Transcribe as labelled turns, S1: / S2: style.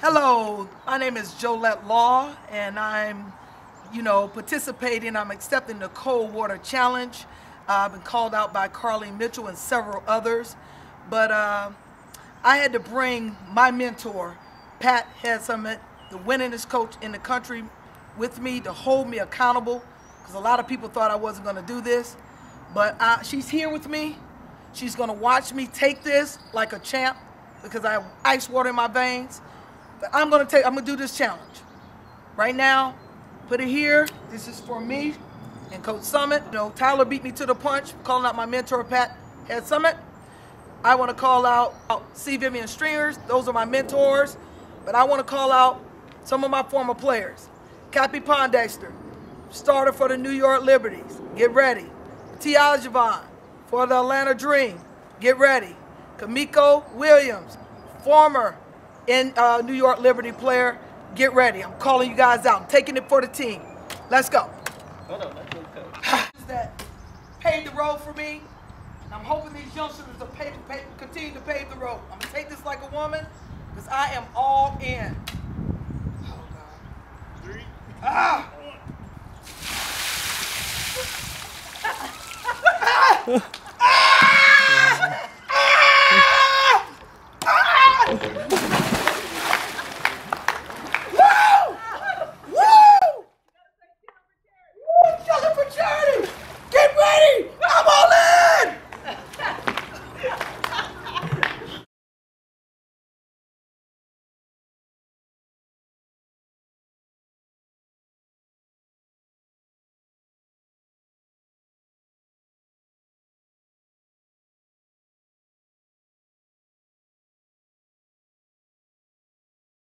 S1: Hello, my name is Jolette Law, and I'm, you know, participating. I'm accepting the Cold Water Challenge. Uh, I've been called out by Carly Mitchell and several others, but uh, I had to bring my mentor, Pat Head-Summitt, the winningest coach in the country, with me to hold me accountable, because a lot of people thought I wasn't going to do this, but uh, she's here with me. She's going to watch me take this like a champ, because I have ice water in my veins. I'm gonna take, I'm gonna do this challenge. Right now, put it here. This is for me and Coach Summitt. You know, Tyler beat me to the punch, calling out my mentor, Pat Head Summitt. I wanna call out, C. Vivian Stringers. Those are my mentors. But I wanna call out some of my former players. Cappie Pondexter, starter for the New York Liberties. Get ready. Matee Ajavon for the Atlanta Dream. Get ready. Kamiko Williams, former in uh, New York Liberty player. Get ready. I'm calling you guys out. I'm taking it for the team. Let's go.
S2: Hold on, let me coach.
S1: that paved the road for me. And I'm hoping these youngsters to pave, pave, continue to pave the road. I'm gonna take this like a woman, because I am all in. Oh God.
S2: Three.
S1: Ah!